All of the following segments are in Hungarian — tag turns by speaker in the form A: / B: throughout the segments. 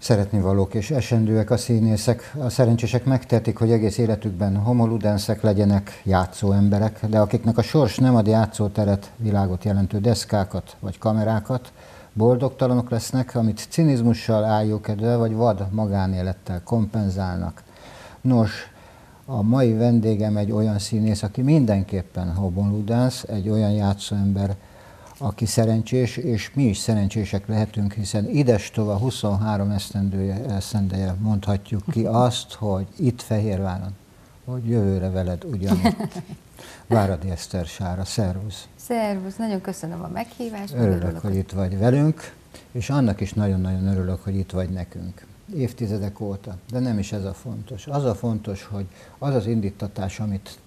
A: szeretnivalók és esendőek a színészek. A szerencsések megtehetik, hogy egész életükben homoludenszek legyenek, játszó emberek, de akiknek a sors nem ad játszóteret, világot jelentő deszkákat vagy kamerákat, boldogtalanok lesznek, amit cinizmussal, áljókedvel vagy vad magánélettel kompenzálnak. Nos, a mai vendégem egy olyan színész, aki mindenképpen homoludens, egy olyan játszóember, aki szerencsés, és mi is szerencsések lehetünk, hiszen idestova 23 esztendője, esztendeje mondhatjuk ki azt, hogy itt Fehérváron, hogy jövőre veled ugyanúgy. Váradi Eszter Sára, szervusz!
B: Szervusz, nagyon köszönöm a meghívást.
A: Örülök, örülök, hogy itt vagy velünk, és annak is nagyon-nagyon örülök, hogy itt vagy nekünk. Évtizedek óta, de nem is ez a fontos. Az a fontos, hogy az az indítatás, amit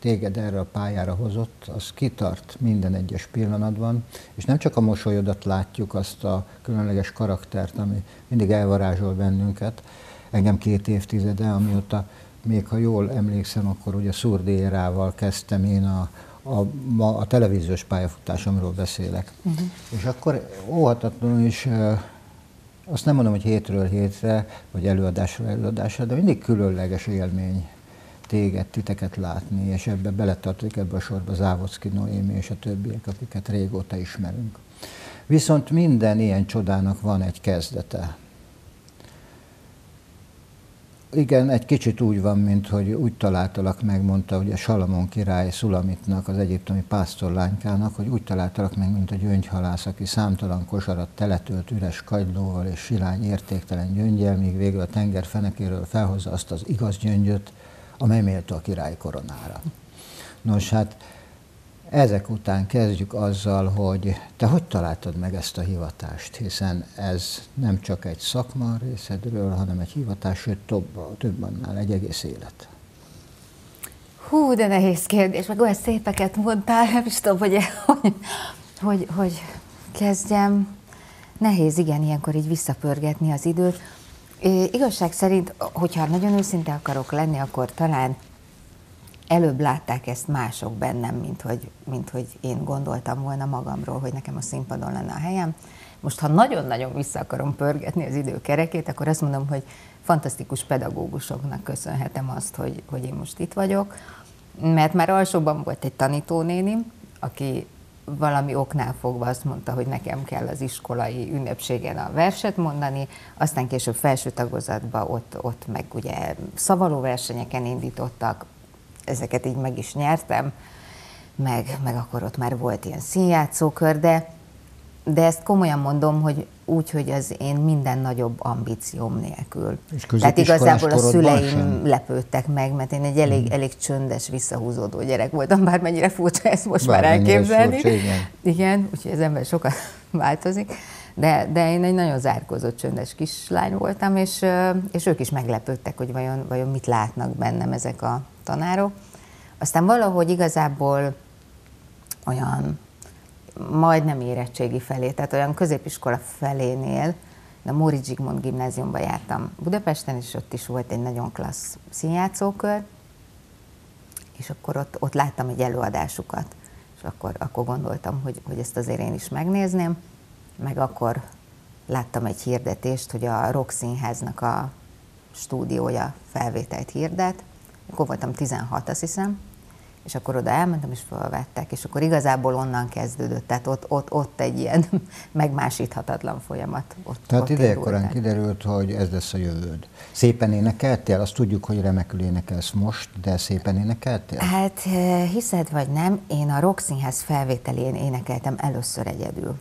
A: téged erre a pályára hozott, az kitart minden egyes pillanatban, és nem csak a mosolyodat látjuk, azt a különleges karaktert, ami mindig elvarázsol bennünket. Engem két évtizede, amióta még ha jól emlékszem, akkor ugye Szurdérával kezdtem én a, a, ma a televíziós pályafutásomról beszélek. Uh-huh. És akkor óhatatlanul is azt nem mondom, hogy hétről hétre, vagy előadásra előadásra, de mindig különleges élmény téged, titeket látni, és ebbe beletartozik ebbe a sorba Závodszki, Noémi és a többiek, akiket régóta ismerünk. Viszont minden ilyen csodának van egy kezdete. Igen, egy kicsit úgy van, mint hogy úgy találtalak meg, mondta ugye Salamon király Szulamitnak, az egyiptomi pásztorlánykának, hogy úgy találtalak meg, mint a gyöngyhalász, aki számtalan kosarat teletölt üres kagylóval és silány értéktelen gyöngyel, míg végül a tenger fenekéről felhozza azt az igaz gyöngyöt, amely méltó a király koronára. Nos, hát ezek után kezdjük azzal, hogy te hogy találtad meg ezt a hivatást, hiszen ez nem csak egy szakma részedről, hanem egy hivatás, sőt több, több annál egy egész élet.
B: Hú, de nehéz kérdés, meg olyan szépeket mondtál, nem is tudom, hogy, hogy, hogy, hogy kezdjem. Nehéz, igen, ilyenkor így visszapörgetni az időt. Igazság szerint, hogyha nagyon őszinte akarok lenni, akkor talán előbb látták ezt mások bennem, mint hogy, mint hogy én gondoltam volna magamról, hogy nekem a színpadon lenne a helyem. Most, ha nagyon-nagyon vissza akarom pörgetni az idő kerekét, akkor azt mondom, hogy fantasztikus pedagógusoknak köszönhetem azt, hogy, hogy én most itt vagyok, mert már alsóban volt egy tanítónénim, aki valami oknál fogva azt mondta, hogy nekem kell az iskolai ünnepségen a verset mondani, aztán később felső tagozatban ott, ott meg ugye szavaló versenyeken indítottak, ezeket így meg is nyertem, meg, meg akkor ott már volt ilyen színjátszókör, de, de ezt komolyan mondom, hogy úgy, hogy az én minden nagyobb ambícióm nélkül. Tehát igazából a szüleim sem? lepődtek meg, mert én egy elég, hmm. elég csöndes, visszahúzódó gyerek voltam, bármennyire furcsa ezt most már elképzelni. Furcsa, igen. igen, úgyhogy az ember sokat változik. De, de én egy nagyon zárkózott, csöndes kislány voltam, és, és ők is meglepődtek, hogy vajon, vajon mit látnak bennem ezek a tanárok. Aztán valahogy igazából olyan majdnem érettségi felé, tehát olyan középiskola felénél, a Móri Zsigmond gimnáziumba jártam Budapesten, és ott is volt egy nagyon klassz színjátszókör, és akkor ott, ott láttam egy előadásukat, és akkor, akkor gondoltam, hogy, hogy ezt azért én is megnézném, meg akkor láttam egy hirdetést, hogy a Rock Színháznak a stúdiója felvételt hirdet, akkor voltam 16, azt hiszem, és akkor oda elmentem, és felvettek, és akkor igazából onnan kezdődött, tehát ott, ott, ott egy ilyen megmásíthatatlan folyamat. Ott,
A: tehát idejekorán kiderült, hogy ez lesz a jövőd. Szépen énekeltél? Azt tudjuk, hogy remekül énekelsz most, de szépen énekeltél?
B: Hát eh, hiszed vagy nem, én a Rock Színház felvételén énekeltem először egyedül.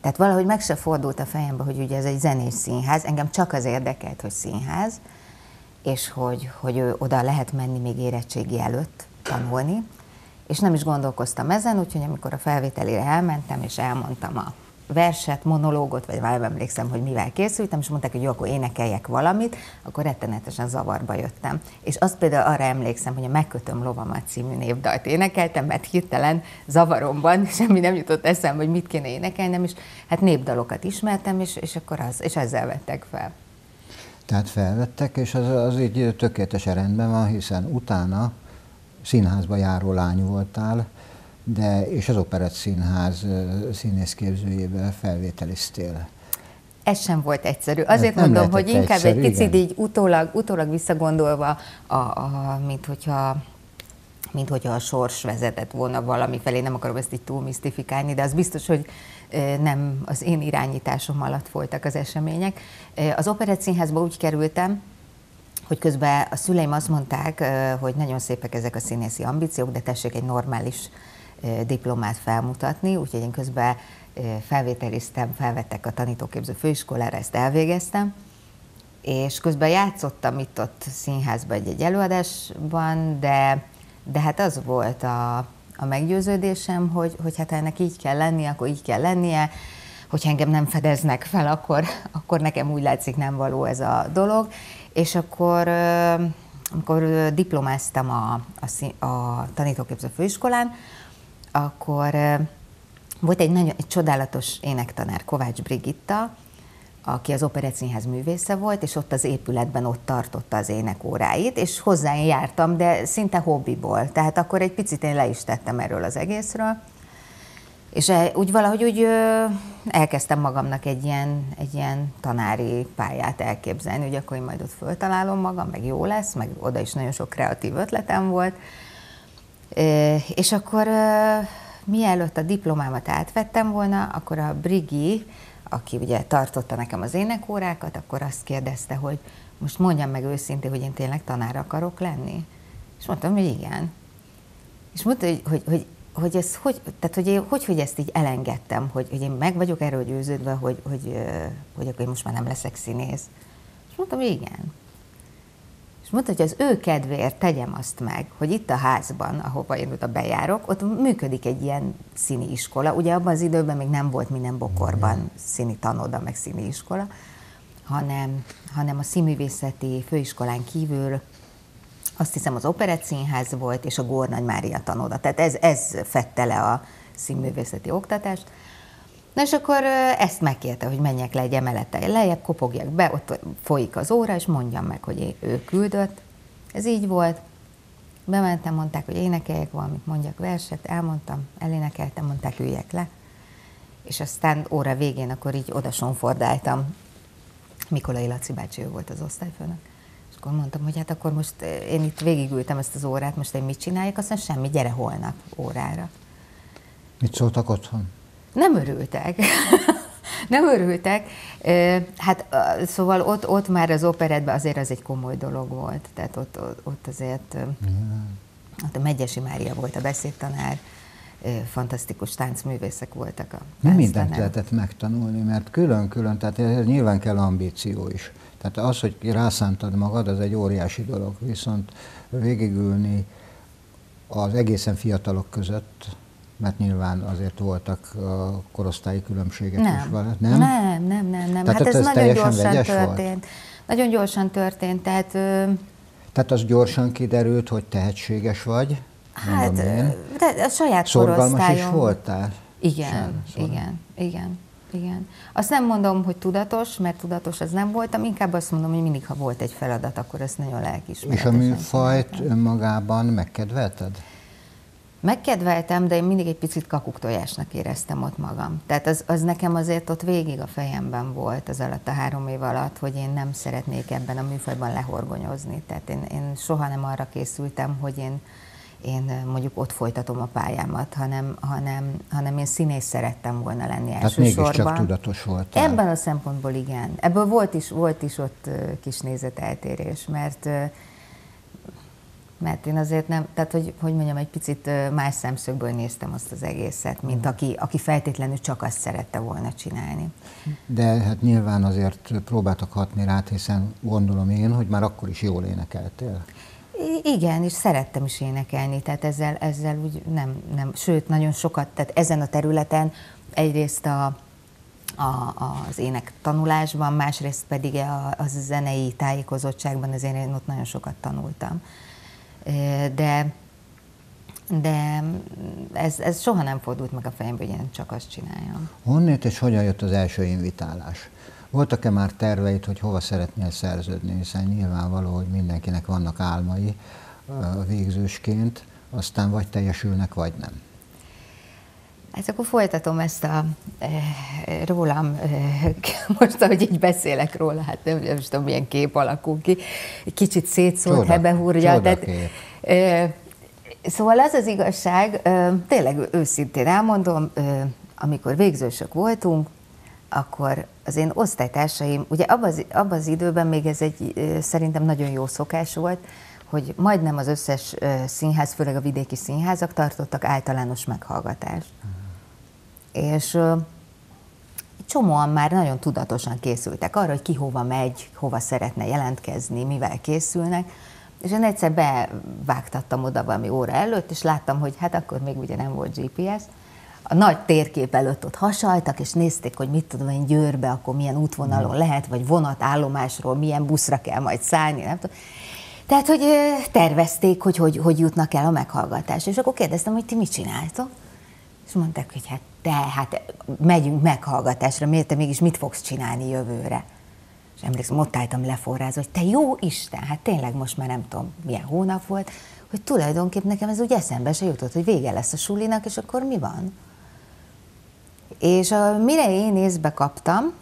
B: Tehát valahogy meg se fordult a fejembe, hogy ugye ez egy zenés színház, engem csak az érdekelt, hogy színház, és hogy, hogy oda lehet menni még érettségi előtt tanulni, és nem is gondolkoztam ezen, úgyhogy amikor a felvételére elmentem, és elmondtam a verset, monológot, vagy már emlékszem, hogy mivel készültem, és mondták, hogy jó, akkor énekeljek valamit, akkor rettenetesen zavarba jöttem. És azt például arra emlékszem, hogy a Megkötöm lovamat című névdalt énekeltem, mert hirtelen zavaromban semmi nem jutott eszembe, hogy mit kéne énekelnem, és hát népdalokat ismertem, és, és akkor az, és ezzel vettek fel.
A: Tehát felvettek, és az, az így tökéletesen rendben van, hiszen utána színházba járó lány voltál, de és az Operett Színház színészképzőjébe felvételiztél.
B: ez sem volt egyszerű. Azért nem mondom, hogy inkább egyszerű, egy picit
A: igen.
B: így utólag, utólag visszagondolva, a, a, mint hogyha mint hogyha a sors vezetett volna valami felé, nem akarom ezt így túl misztifikálni, de az biztos, hogy nem az én irányításom alatt folytak az események. Az Operett Színházba úgy kerültem, hogy közben a szüleim azt mondták, hogy nagyon szépek ezek a színészi ambíciók, de tessék egy normális diplomát felmutatni, úgyhogy én közben felvételiztem, felvettek a tanítóképző főiskolára, ezt elvégeztem, és közben játszottam itt-ott színházban egy-egy előadásban, de, de hát az volt a, a meggyőződésem, hogy, hogy hát ennek így kell lennie, akkor így kell lennie, hogy engem nem fedeznek fel, akkor, akkor nekem úgy látszik nem való ez a dolog. És akkor, amikor diplomáztam a, a, a tanítóképző főiskolán, akkor volt egy nagyon egy csodálatos énektanár, Kovács Brigitta, aki az Operett Színház művésze volt, és ott az épületben ott tartotta az énekóráit, és hozzá jártam, de szinte hobbiból. Tehát akkor egy picit én le is tettem erről az egészről. És e, úgy valahogy úgy elkezdtem magamnak egy ilyen, egy ilyen tanári pályát elképzelni, hogy akkor én majd ott föltalálom magam, meg jó lesz, meg oda is nagyon sok kreatív ötletem volt. És akkor mielőtt a diplomámat átvettem volna, akkor a Brigi, aki ugye tartotta nekem az énekórákat, akkor azt kérdezte, hogy most mondjam meg őszintén, hogy én tényleg tanár akarok lenni. És mondtam, hogy igen. És mondta, hogy, hogy, hogy, hogy ez hogy, tehát hogy, én, hogy, hogy ezt így elengedtem, hogy, hogy én meg vagyok erről győződve, hogy, hogy, hogy akkor én most már nem leszek színész. És mondtam, hogy igen. És mondta, hogy az ő kedvéért tegyem azt meg, hogy itt a házban, ahova én oda bejárok, ott működik egy ilyen színi iskola. Ugye abban az időben még nem volt minden bokorban színi tanoda, meg színi iskola, hanem, hanem a színművészeti főiskolán kívül azt hiszem az Operett Színház volt, és a Górnagy Mária tanoda. Tehát ez, ez fette le a színművészeti oktatást. Na és akkor ezt megkérte, hogy menjek le egy emelettel lejjebb, kopogjak be, ott folyik az óra, és mondjam meg, hogy ő küldött. Ez így volt. Bementem, mondták, hogy énekeljek valamit, mondjak verset, elmondtam, elénekeltem, mondták, üljek le. És aztán óra végén akkor így oda sonfordáltam. Mikolai Laci bácsi, ő volt az osztályfőnök. Akkor mondtam, hogy hát akkor most én itt végigültem ezt az órát, most én mit csináljak, aztán semmi, gyere holnap órára.
A: Mit szóltak otthon?
B: Nem örültek. nem örültek. Hát szóval ott, ott már az operetben azért az egy komoly dolog volt. Tehát ott, ott azért ott a Megyesi Mária volt a beszédtanár, fantasztikus táncművészek voltak a
A: Nem mindent lehetett megtanulni, mert külön-külön, tehát nyilván kell ambíció is. Tehát az, hogy rászántad magad, az egy óriási dolog. Viszont végigülni az egészen fiatalok között, mert nyilván azért voltak a korosztályi különbségek
B: nem.
A: is. Van,
B: nem? Nem, nem, nem, nem. Tehát hát ez, ez nagyon gyorsan történt. Volt? Nagyon gyorsan történt, tehát...
A: Tehát az gyorsan kiderült, hogy tehetséges vagy?
B: Hát, de a saját
A: Szorgalmas is voltál?
B: Igen, Sem, igen, igen. Igen. Azt nem mondom, hogy tudatos, mert tudatos az nem voltam, inkább azt mondom, hogy mindig, ha volt egy feladat, akkor ezt nagyon
A: lelkismeretesen És a műfajt önmagában megkedvelted?
B: Megkedveltem, de én mindig egy picit kakuktojásnak éreztem ott magam. Tehát az, az nekem azért ott végig a fejemben volt az alatt a három év alatt, hogy én nem szeretnék ebben a műfajban lehorgonyozni. Tehát én, én soha nem arra készültem, hogy én, én mondjuk ott folytatom a pályámat, hanem, hanem, hanem én színész szerettem volna lenni
A: elsősorban. Hát mégiscsak tudatos volt.
B: Ebben a szempontból igen. Ebből volt is, volt is ott kis nézeteltérés, mert mert én azért nem, tehát hogy, hogy mondjam, egy picit más szemszögből néztem azt az egészet, mint aki, aki feltétlenül csak azt szerette volna csinálni.
A: De hát nyilván azért próbáltak hatni rá, hiszen gondolom én, hogy már akkor is jól énekeltél.
B: Igen, és szerettem is énekelni, tehát ezzel, ezzel úgy nem, nem, sőt, nagyon sokat, tehát ezen a területen egyrészt a, a, az ének tanulásban, másrészt pedig a, a zenei tájékozottságban, azért én ott nagyon sokat tanultam de, de ez, ez soha nem fordult meg a fejembe, hogy én csak azt csináljam.
A: Honnét és hogyan jött az első invitálás? Voltak-e már terveid, hogy hova szeretnél szerződni, hiszen nyilvánvaló, hogy mindenkinek vannak álmai végzősként, aztán vagy teljesülnek, vagy nem.
B: Hát akkor folytatom ezt a e, rólam, e, most ahogy így beszélek róla, hát nem, nem tudom, milyen kép alakul ki, kicsit szétszólt, hebehúrja. Tehát, e, szóval az az igazság, e, tényleg őszintén elmondom, e, amikor végzősök voltunk, akkor az én osztálytársaim, ugye abban az, abba az időben még ez egy szerintem nagyon jó szokás volt, hogy majdnem az összes színház, főleg a vidéki színházak tartottak általános meghallgatást. Uh-huh. És csomóan már nagyon tudatosan készültek arra, hogy ki hova megy, hova szeretne jelentkezni, mivel készülnek. És én egyszer bevágtattam oda valami óra előtt, és láttam, hogy hát akkor még ugye nem volt GPS. A nagy térkép előtt ott hasaltak, és nézték, hogy mit tudom én Győrbe, akkor milyen útvonalon lehet, vagy vonatállomásról milyen buszra kell majd szállni, nem tudom. Tehát, hogy tervezték, hogy, hogy hogy jutnak el a meghallgatás. És akkor kérdeztem, hogy ti mit csináltok? És mondták, hogy hát te, hát megyünk meghallgatásra, miért te mégis mit fogsz csinálni jövőre? És emlékszem, ott álltam leforrázva, hogy te jó Isten, hát tényleg most már nem tudom, milyen hónap volt, hogy tulajdonképpen nekem ez úgy eszembe se jutott, hogy vége lesz a sulinak, és akkor mi van? És a, mire én észbe kaptam,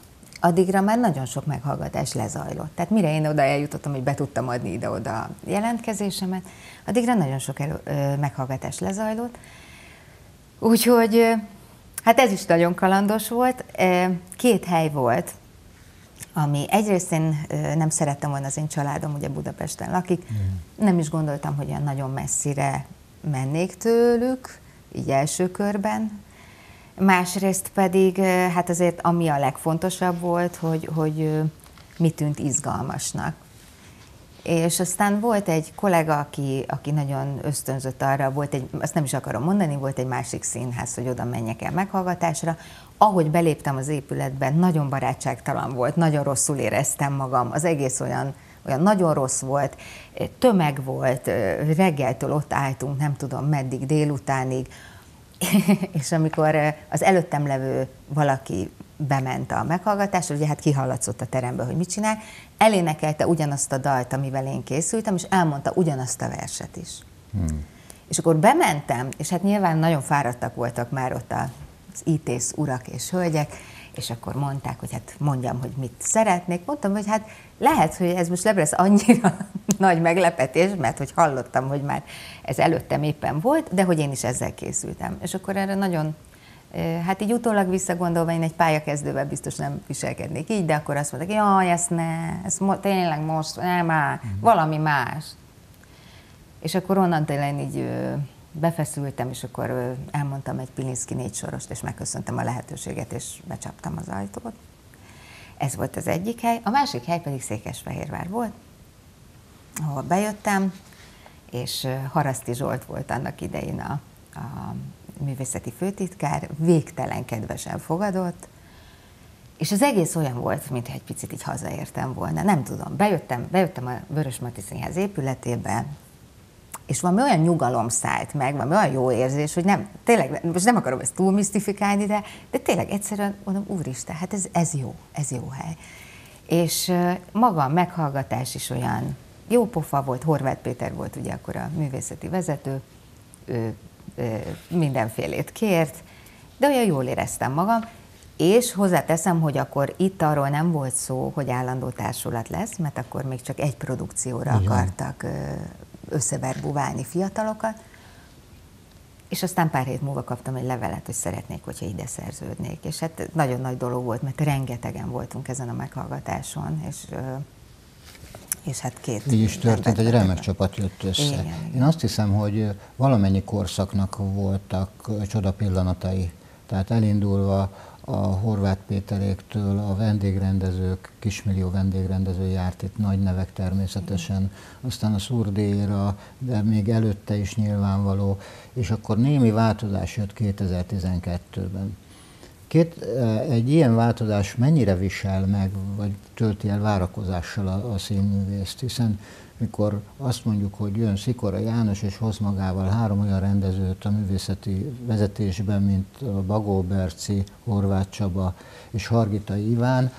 B: addigra már nagyon sok meghallgatás lezajlott. Tehát mire én oda eljutottam, hogy be tudtam adni ide-oda a jelentkezésemet, addigra nagyon sok elő, ö, meghallgatás lezajlott. Úgyhogy hát ez is nagyon kalandos volt. Két hely volt, ami egyrészt én nem szerettem volna, az én családom ugye Budapesten lakik, mm. nem is gondoltam, hogy olyan nagyon messzire mennék tőlük, így első körben, Másrészt pedig, hát azért ami a legfontosabb volt, hogy, hogy mi tűnt izgalmasnak. És aztán volt egy kollega, aki, aki nagyon ösztönzött arra, volt egy, azt nem is akarom mondani, volt egy másik színház, hogy oda menjek el meghallgatásra. Ahogy beléptem az épületben, nagyon barátságtalan volt, nagyon rosszul éreztem magam, az egész olyan, olyan nagyon rossz volt, tömeg volt, reggeltől ott álltunk, nem tudom meddig, délutánig, és amikor az előttem levő valaki bement a meghallgatásra, ugye hát kihallatszott a teremből, hogy mit csinál, elénekelte ugyanazt a dalt, amivel én készültem, és elmondta ugyanazt a verset is. Hmm. És akkor bementem, és hát nyilván nagyon fáradtak voltak már ott az ítész urak és hölgyek, és akkor mondták, hogy hát mondjam, hogy mit szeretnék. Mondtam, hogy hát lehet, hogy ez most nem lesz annyira nagy meglepetés, mert hogy hallottam, hogy már ez előttem éppen volt, de hogy én is ezzel készültem. És akkor erre nagyon, hát így utólag visszagondolva, én egy pályakezdővel biztos nem viselkednék így, de akkor azt mondták, jaj, ezt ne, ez mo- tényleg most, nem már, mm. valami más. És akkor onnantól én így befeszültem, és akkor elmondtam egy Pilinszki négy sorost, és megköszöntem a lehetőséget, és becsaptam az ajtót. Ez volt az egyik hely. A másik hely pedig Székesfehérvár volt, ahol bejöttem, és Haraszti Zsolt volt annak idején a, a művészeti főtitkár, végtelen kedvesen fogadott, és az egész olyan volt, mintha egy picit így hazaértem volna. Nem tudom, bejöttem, bejöttem a Vörösmati Színház épületébe, és valami olyan nyugalom szállt meg, valami olyan jó érzés, hogy nem, tényleg, most nem akarom ezt túl misztifikálni, de, de tényleg egyszerűen mondom, úristen, hát ez, ez jó, ez jó hely. És maga a meghallgatás is olyan jó pofa volt, Horváth Péter volt ugye akkor a művészeti vezető, ő, ő mindenfélét kért, de olyan jól éreztem magam, és hozzáteszem, hogy akkor itt arról nem volt szó, hogy állandó társulat lesz, mert akkor még csak egy produkcióra Igen. akartak összeverbuválni fiatalokat, és aztán pár hét múlva kaptam egy levelet, hogy szeretnék, hogyha ide szerződnék. És hát nagyon nagy dolog volt, mert rengetegen voltunk ezen a meghallgatáson, és és hát két...
A: Így is történt, egy remek csapat jött össze. Igen. Én azt hiszem, hogy valamennyi korszaknak voltak csoda pillanatai. Tehát elindulva a Horváth Péteréktől a vendégrendezők, kismillió vendégrendező járt itt, nagy nevek természetesen, aztán a Szurdéra, de még előtte is nyilvánvaló, és akkor némi változás jött 2012-ben. Két, eh, egy ilyen változás mennyire visel meg, vagy tölti el várakozással a, a színművészt, hiszen mikor azt mondjuk, hogy jön Szikora János, és hoz magával három olyan rendezőt a művészeti vezetésben, mint Bagó Berci, Horváth Csaba és Hargitai Iván,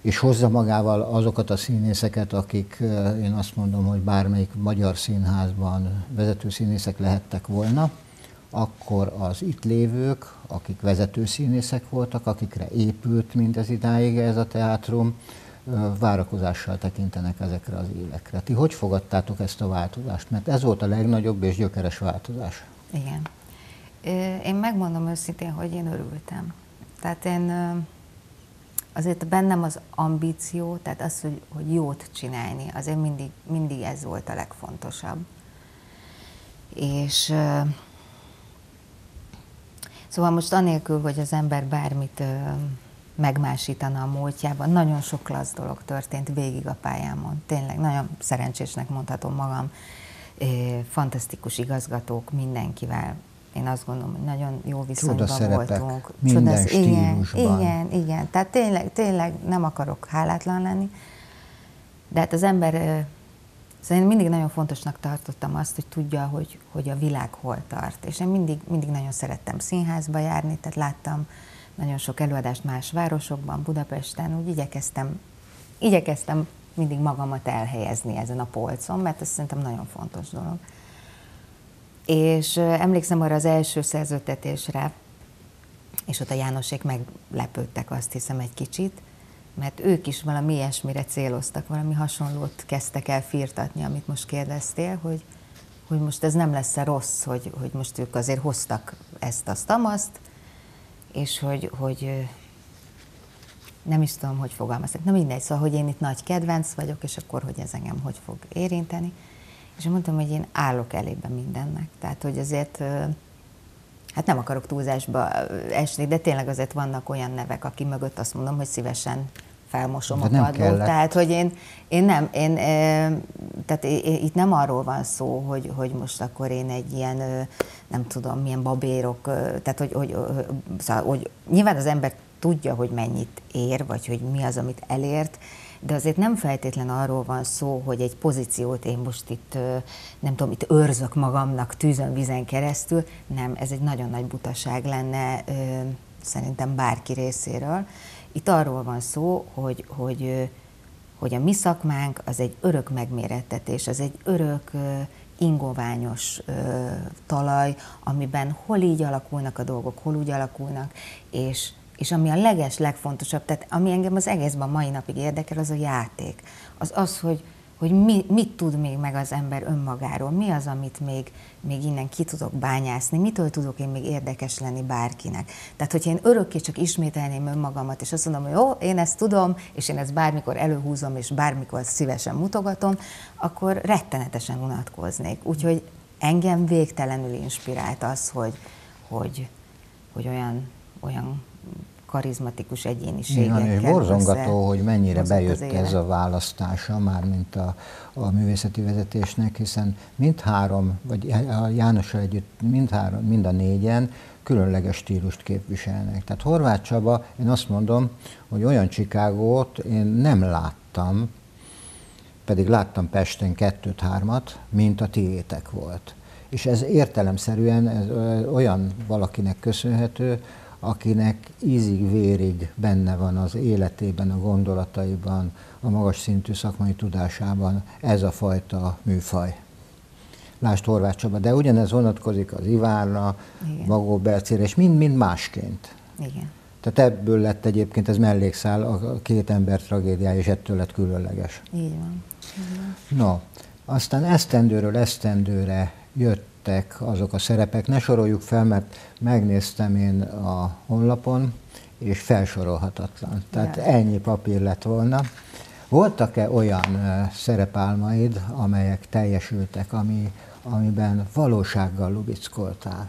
A: és hozza magával azokat a színészeket, akik eh, én azt mondom, hogy bármelyik magyar színházban vezető színészek lehettek volna, akkor az itt lévők, akik vezető színészek voltak, akikre épült mindez idáig ez a teátrum, várakozással tekintenek ezekre az évekre. Ti hogy fogadtátok ezt a változást? Mert ez volt a legnagyobb és gyökeres változás.
B: Igen. Én megmondom őszintén, hogy én örültem. Tehát én azért bennem az ambíció, tehát az, hogy, hogy jót csinálni, azért mindig, mindig ez volt a legfontosabb. És szóval most anélkül, hogy az ember bármit megmásítana a múltjában, nagyon sok klassz dolog történt végig a pályámon. Tényleg nagyon szerencsésnek mondhatom magam. Fantasztikus igazgatók mindenkivel, én azt gondolom, hogy nagyon jó viszonyban voltunk.
A: Minden igen,
B: igen, igen. Tehát tényleg, tényleg nem akarok hálátlan lenni. De hát az ember, szóval én mindig nagyon fontosnak tartottam azt, hogy tudja, hogy, hogy a világ hol tart. És én mindig, mindig nagyon szerettem színházba járni, tehát láttam nagyon sok előadást más városokban, Budapesten, úgy igyekeztem, igyekeztem mindig magamat elhelyezni ezen a polcon, mert ez szerintem nagyon fontos dolog. És emlékszem arra az első szerződtetésre, és ott a Jánosék meglepődtek azt hiszem egy kicsit, mert ők is valami ilyesmire céloztak, valami hasonlót kezdtek el firtatni, amit most kérdeztél, hogy, hogy most ez nem lesz-e rossz, hogy, hogy most ők azért hoztak ezt, azt, tamaszt, és hogy, hogy nem is tudom, hogy fogalmaztak. Na mindegy, szóval, hogy én itt nagy kedvenc vagyok, és akkor, hogy ez engem hogy fog érinteni. És mondtam, hogy én állok elébe mindennek. Tehát, hogy azért, hát nem akarok túlzásba esni, de tényleg azért vannak olyan nevek, aki mögött azt mondom, hogy szívesen felmosom de a padlót. Tehát, hogy én, én nem, én, tehát itt nem arról van szó, hogy, hogy most akkor én egy ilyen, nem tudom, milyen babérok, tehát, hogy, hogy, szóval, hogy nyilván az ember tudja, hogy mennyit ér, vagy hogy mi az, amit elért, de azért nem feltétlen arról van szó, hogy egy pozíciót én most itt, nem tudom, itt őrzök magamnak tűzön, vizen keresztül. Nem, ez egy nagyon nagy butaság lenne szerintem bárki részéről. Itt arról van szó, hogy, hogy, hogy a mi szakmánk az egy örök megmérettetés, az egy örök ingoványos ö, talaj, amiben hol így alakulnak a dolgok, hol úgy alakulnak, és és ami a leges, legfontosabb, tehát ami engem az egészben mai napig érdekel, az a játék. Az az, hogy, hogy mi, mit tud még meg az ember önmagáról, mi az, amit még, még innen ki tudok bányászni, mitől tudok én még érdekes lenni bárkinek. Tehát, hogyha én örökké csak ismételném önmagamat, és azt mondom, hogy jó, én ezt tudom, és én ezt bármikor előhúzom, és bármikor szívesen mutogatom, akkor rettenetesen unatkoznék. Úgyhogy engem végtelenül inspirált az, hogy, hogy, hogy olyan, olyan karizmatikus egyéniségekkel.
A: Igen, és borzongató, hogy mennyire bejött ez a választása már, mint a, a művészeti vezetésnek, hiszen mindhárom, vagy a Jánossal együtt mindhárom, mind a négyen különleges stílust képviselnek. Tehát Horváth Csaba, én azt mondom, hogy olyan Csikágót én nem láttam, pedig láttam Pesten kettőt-hármat, mint a tiétek volt. És ez értelemszerűen ez olyan valakinek köszönhető, akinek ízig-vérig benne van az életében, a gondolataiban, a magas szintű szakmai tudásában ez a fajta műfaj. Lásd Horváth Csaba, de ugyanez vonatkozik az Ivánra, Magó Bercére, és mind-mind másként.
B: Igen.
A: Tehát ebből lett egyébként, ez mellékszál, a két ember tragédiája, és ettől lett különleges.
B: Így van. Így
A: van. No, aztán esztendőről esztendőre jött lettek azok a szerepek. Ne soroljuk fel, mert megnéztem én a honlapon, és felsorolhatatlan. Tehát ja. ennyi papír lett volna. Voltak-e olyan szerepálmaid, amelyek teljesültek, ami, amiben valósággal lubickoltál?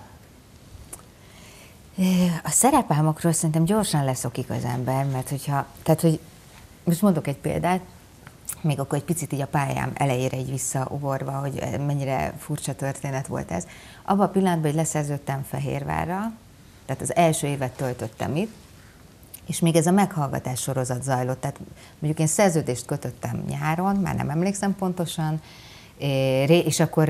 B: A szerepálmokról szerintem gyorsan leszokik az ember, mert hogyha, tehát hogy most mondok egy példát, még akkor egy picit így a pályám elejére így visszaugorva, hogy mennyire furcsa történet volt ez. Abban a pillanatban, hogy leszerződtem Fehérvárra, tehát az első évet töltöttem itt, és még ez a meghallgatás sorozat zajlott, tehát mondjuk én szerződést kötöttem nyáron, már nem emlékszem pontosan, és akkor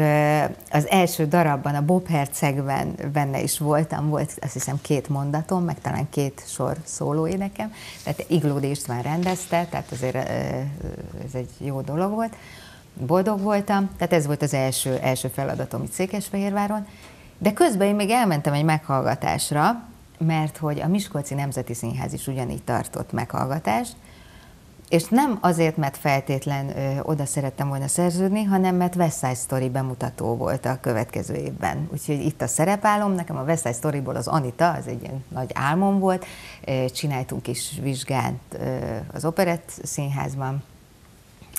B: az első darabban, a Bob Hercegben benne is voltam, volt azt hiszem két mondatom, meg talán két sor szólóénekem, tehát Iglódi István rendezte, tehát azért ez egy jó dolog volt, boldog voltam, tehát ez volt az első, első feladatom itt Székesfehérváron, De közben én még elmentem egy meghallgatásra, mert hogy a Miskolci Nemzeti Színház is ugyanígy tartott meghallgatást, és nem azért, mert feltétlen ö, oda szerettem volna szerződni, hanem mert West Side Story bemutató volt a következő évben. Úgyhogy itt a szerepálom, nekem a West Side Storyból az Anita, az egy ilyen nagy álmom volt, csináltunk is vizsgát ö, az Operett Színházban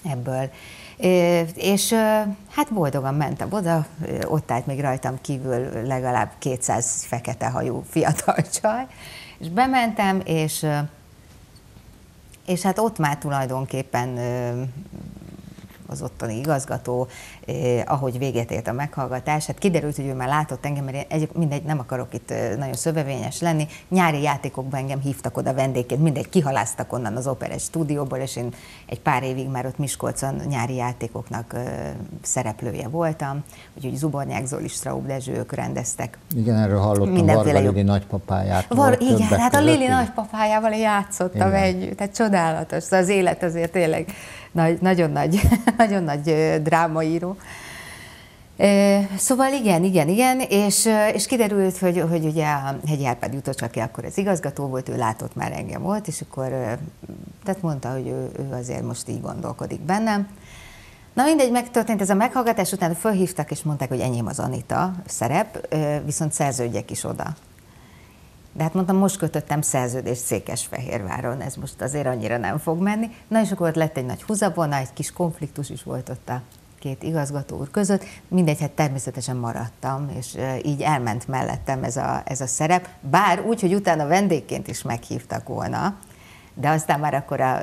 B: ebből, és hát boldogan mentem oda, ott állt még rajtam kívül legalább 200 fekete hajú fiatal csaj, és bementem, és, és hát ott már tulajdonképpen az ottani igazgató, eh, ahogy véget ért a meghallgatás, hát kiderült, hogy ő már látott engem, mert én egy, mindegy, nem akarok itt eh, nagyon szövevényes lenni, nyári játékokban engem hívtak oda vendégként, mindegy, kihaláztak onnan az operes stúdióból, és én egy pár évig már ott Miskolcon nyári játékoknak eh, szereplője voltam, úgyhogy Zubornyák Zoli, Straub Dezső, ők rendeztek.
A: Igen, erről hallottam Varga Lili nagypapáját.
B: Var, igen, hát a Lili nagypapájával játszottam együtt, tehát csodálatos, az élet azért tényleg nagy, nagyon nagy, nagyon nagy drámaíró. Szóval igen, igen, igen, és, és kiderült, hogy, hogy ugye a Hegyi Árpád jutott, aki akkor az igazgató volt, ő látott már engem volt, és akkor tehát mondta, hogy ő, ő azért most így gondolkodik bennem. Na mindegy, megtörtént ez a meghallgatás, utána fölhívtak, és mondták, hogy enyém az Anita szerep, viszont szerződjek is oda. De hát mondtam, most kötöttem szerződést Székesfehérváron, ez most azért annyira nem fog menni. Na és akkor ott lett egy nagy húzavona, egy kis konfliktus is volt ott a két igazgató úr között. Mindegy, hát természetesen maradtam, és így elment mellettem ez a, ez a szerep, bár úgy, hogy utána vendégként is meghívtak volna, de aztán már akkor a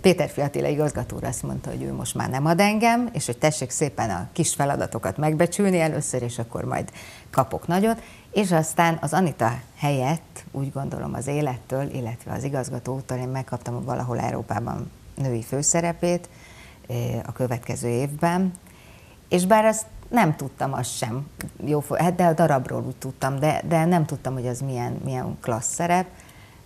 B: Péter Fiatila igazgató azt mondta, hogy ő most már nem ad engem, és hogy tessék szépen a kis feladatokat megbecsülni először, és akkor majd kapok nagyot. És aztán az Anita helyett, úgy gondolom az élettől, illetve az igazgatótól én megkaptam valahol Európában női főszerepét a következő évben, és bár azt nem tudtam azt sem, jó, hát de a darabról úgy tudtam, de, de nem tudtam, hogy az milyen, milyen klassz szerep,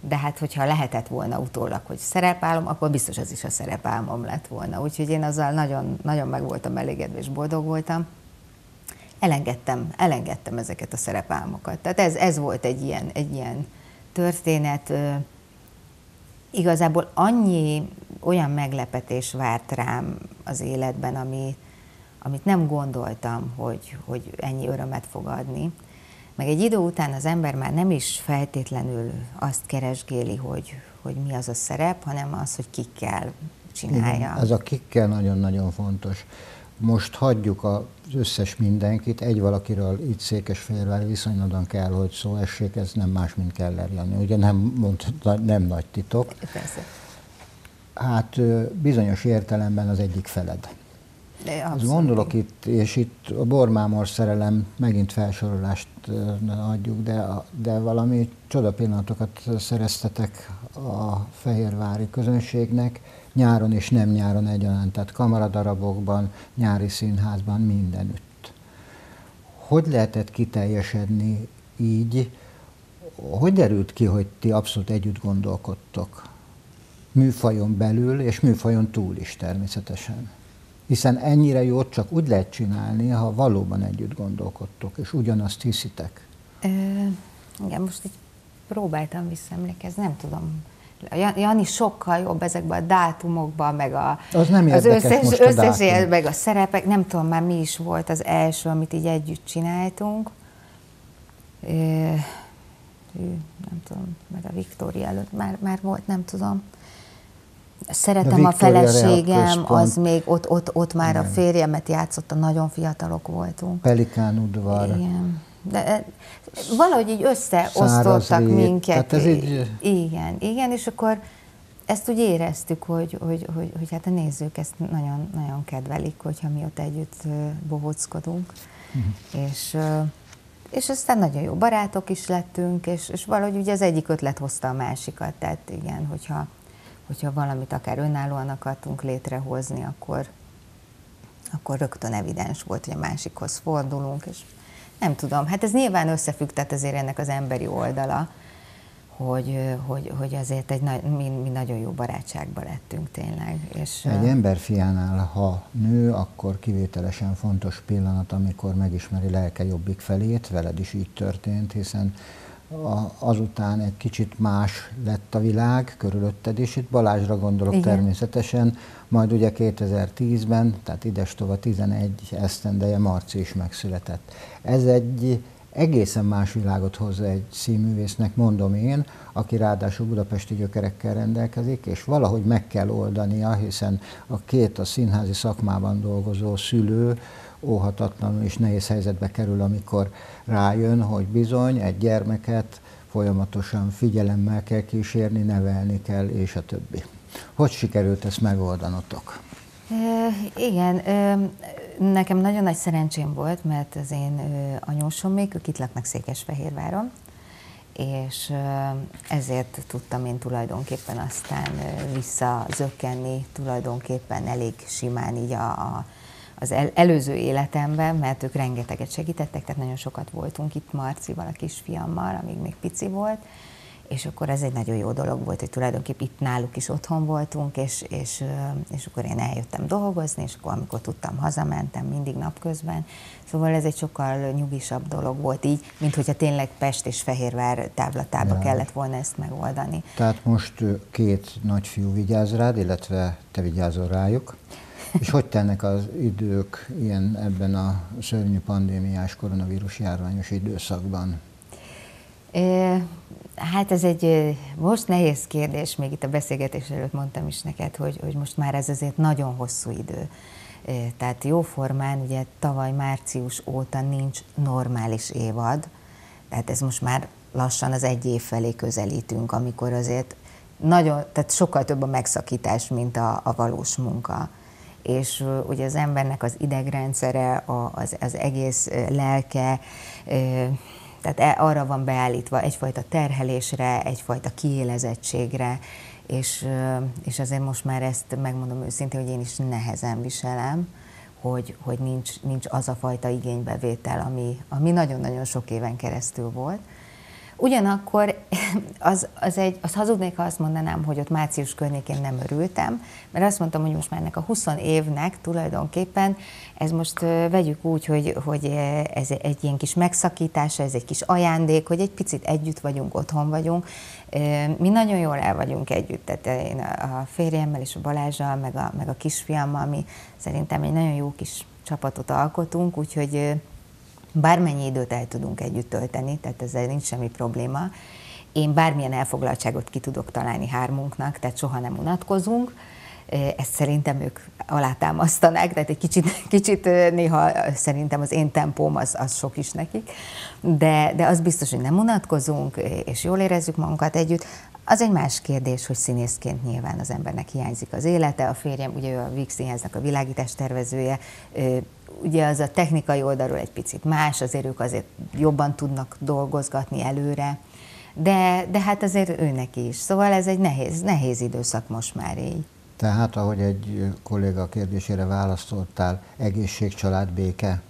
B: de hát hogyha lehetett volna utólag, hogy szerepálom, akkor biztos az is a szerepálmom lett volna. Úgyhogy én azzal nagyon, nagyon meg voltam elégedve és boldog voltam. Elengedtem, elengedtem ezeket a szerepálmokat. Tehát ez, ez volt egy ilyen, egy ilyen történet. Igazából annyi olyan meglepetés várt rám az életben, ami, amit nem gondoltam, hogy, hogy ennyi örömet fog adni meg egy idő után az ember már nem is feltétlenül azt keresgéli, hogy, hogy mi az a szerep, hanem az, hogy kikkel csinálja. Igen,
A: ez a kikkel nagyon-nagyon fontos. Most hagyjuk az összes mindenkit, egy valakiről itt Székesfehérvár viszonylatban kell, hogy szó essék, ez nem más, mint Keller Jani. Ugye nem, mond, nem nagy titok.
B: Persze.
A: Hát bizonyos értelemben az egyik feled. Azt gondolok itt, és itt a Bormámor szerelem megint felsorolást adjuk, de, de valami csoda pillanatokat szereztetek a fehérvári közönségnek, nyáron és nem nyáron egyaránt, tehát kamaradarabokban, nyári színházban, mindenütt. Hogy lehetett kiteljesedni így? Hogy derült ki, hogy ti abszolút együtt gondolkodtok? Műfajon belül és műfajon túl is természetesen. Hiszen ennyire jót csak úgy lehet csinálni, ha valóban együtt gondolkodtok, és ugyanazt hiszitek.
B: Ö, igen, most így próbáltam visszaemlékezni, nem tudom. Jani sokkal jobb ezekben a dátumokban, meg a,
A: az, nem az összes, most a összes
B: él, meg a szerepek, nem tudom már mi is volt az első, amit így együtt csináltunk. Ö, nem tudom, meg a Viktória előtt már, már volt, nem tudom. Szeretem a, feleségem, az még ott, ott, ott már Igen. a férjemet játszotta, nagyon fiatalok voltunk.
A: Pelikán udvar.
B: Igen. De valahogy így összeosztottak minket. Hát ez így... Igen, igen, és akkor ezt úgy éreztük, hogy, hogy, hogy, hogy hát a nézők ezt nagyon, nagyon kedvelik, hogyha mi ott együtt bohóckodunk. Uh-huh. És, és aztán nagyon jó barátok is lettünk, és, és valahogy ugye az egyik ötlet hozta a másikat, tehát igen, hogyha hogyha valamit akár önállóan akartunk létrehozni, akkor, akkor rögtön evidens volt, hogy a másikhoz fordulunk, és nem tudom, hát ez nyilván összefügg, tehát azért ennek az emberi oldala, hogy, hogy, hogy azért egy, mi, mi nagyon jó barátságba lettünk tényleg.
A: És, egy ember fiánál, ha nő, akkor kivételesen fontos pillanat, amikor megismeri lelke jobbik felét, veled is így történt, hiszen azután egy kicsit más lett a világ körülötted is. Itt Balázsra gondolok Igen. természetesen, majd ugye 2010-ben, tehát idestova 11 esztendeje Marci is megszületett. Ez egy egészen más világot hozza egy színművésznek, mondom én, aki ráadásul budapesti gyökerekkel rendelkezik, és valahogy meg kell oldania, hiszen a két a színházi szakmában dolgozó szülő óhatatlanul és nehéz helyzetbe kerül, amikor rájön, hogy bizony egy gyermeket folyamatosan figyelemmel kell kísérni, nevelni kell, és a többi. Hogy sikerült ezt megoldanotok?
B: E, igen, e, nekem nagyon nagy szerencsém volt, mert az én anyósom még, ők itt laknak Székesfehérváron, és ezért tudtam én tulajdonképpen aztán visszazökkenni tulajdonképpen elég simán így a, a az el, előző életemben, mert ők rengeteget segítettek, tehát nagyon sokat voltunk itt Marcival, a kisfiammal, amíg még pici volt, és akkor ez egy nagyon jó dolog volt, hogy tulajdonképpen itt náluk is otthon voltunk, és, és, és akkor én eljöttem dolgozni, és akkor amikor tudtam, hazamentem mindig napközben. Szóval ez egy sokkal nyugisabb dolog volt így, mint hogyha tényleg Pest és Fehérvár táblatába ja. kellett volna ezt megoldani.
A: Tehát most két nagyfiú vigyáz rád, illetve te vigyázol rájuk. És hogy tennek az idők ilyen ebben a szörnyű pandémiás koronavírus járványos időszakban?
B: Hát ez egy most nehéz kérdés, még itt a beszélgetés előtt mondtam is neked, hogy, hogy most már ez azért nagyon hosszú idő. Tehát jóformán ugye tavaly március óta nincs normális évad, tehát ez most már lassan az egy év felé közelítünk, amikor azért nagyon, tehát sokkal több a megszakítás, mint a, a valós munka és ugye az embernek az idegrendszere, az, az egész lelke, tehát e, arra van beállítva egyfajta terhelésre, egyfajta kiélezettségre, és, és azért most már ezt megmondom őszintén, hogy én is nehezen viselem, hogy, hogy nincs, nincs az a fajta igénybevétel, ami, ami nagyon-nagyon sok éven keresztül volt. Ugyanakkor az, az, egy, az hazudnék, ha azt mondanám, hogy ott március környékén nem örültem, mert azt mondtam, hogy most már ennek a 20 évnek tulajdonképpen ez most vegyük úgy, hogy, hogy ez egy ilyen kis megszakítása, ez egy kis ajándék, hogy egy picit együtt vagyunk, otthon vagyunk. Mi nagyon jól el vagyunk együtt, tehát én a férjemmel és a Balázsral, meg a, meg a kisfiammal, mi szerintem egy nagyon jó kis csapatot alkotunk, úgyhogy bármennyi időt el tudunk együtt tölteni, tehát ezzel nincs semmi probléma. Én bármilyen elfoglaltságot ki tudok találni hármunknak, tehát soha nem unatkozunk. Ezt szerintem ők alátámasztanák, tehát egy kicsit, kicsit néha szerintem az én tempóm az, az sok is nekik, de, de az biztos, hogy nem unatkozunk, és jól érezzük magunkat együtt. Az egy más kérdés, hogy színészként nyilván az embernek hiányzik az élete. A férjem, ugye ő a Víg a világítás tervezője, ugye az a technikai oldalról egy picit más, azért ők azért jobban tudnak dolgozgatni előre, de, de hát azért őnek is. Szóval ez egy nehéz, nehéz időszak most már így.
A: Tehát, ahogy egy kolléga kérdésére választottál, egészség, család, béke?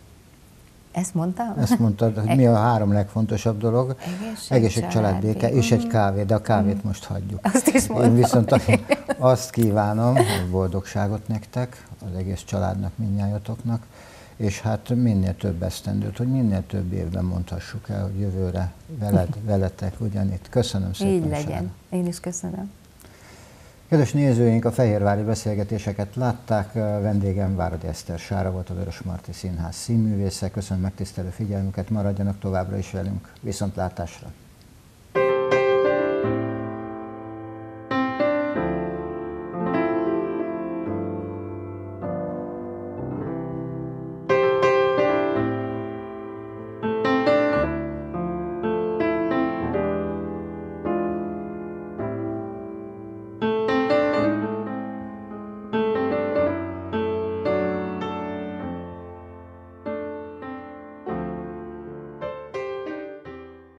B: Ezt mondtam?
A: Ezt mondtad, hogy mi a három legfontosabb dolog?
B: Egészség,
A: Egészség család, béke, és egy kávé, de a kávét mm. most hagyjuk.
B: Azt is mondtam.
A: Én viszont azt kívánom, hogy boldogságot nektek, az egész családnak, mindnyájatoknak, és hát minél több esztendőt, hogy minél több évben mondhassuk el, hogy jövőre veled, veletek ugyanitt. Köszönöm szépen.
B: Így legyen. Sára. Én is köszönöm.
A: Kedves nézőink, a Fehérvári beszélgetéseket látták. Vendégem Váradi Eszter Sára volt a Vörös Marti Színház színművésze. Köszönöm megtisztelő figyelmüket, maradjanak továbbra is velünk. Viszontlátásra!